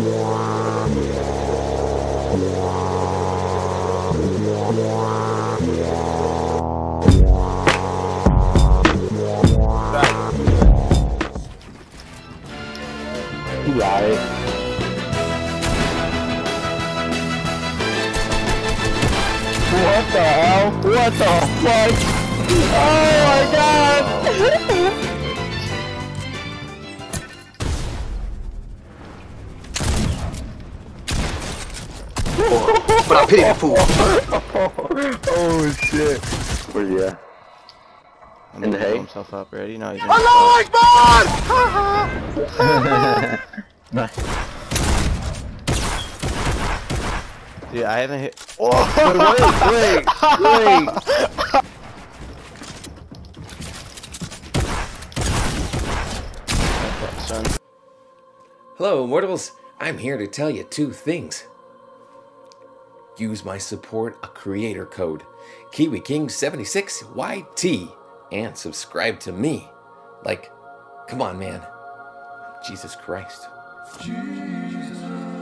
What the hell? What the fuck? Oh my god! But I pity the fool. oh shit. Where you at? I'm In the hay? himself up. Ready? No, he's in Allah Akbar! Dude, I haven't hit. wait, wait, wait. Son. Hello, mortals. I'm here to tell you two things. Use my support a creator code, KiwiKing76YT, and subscribe to me. Like, come on, man. Jesus Christ. Jesus.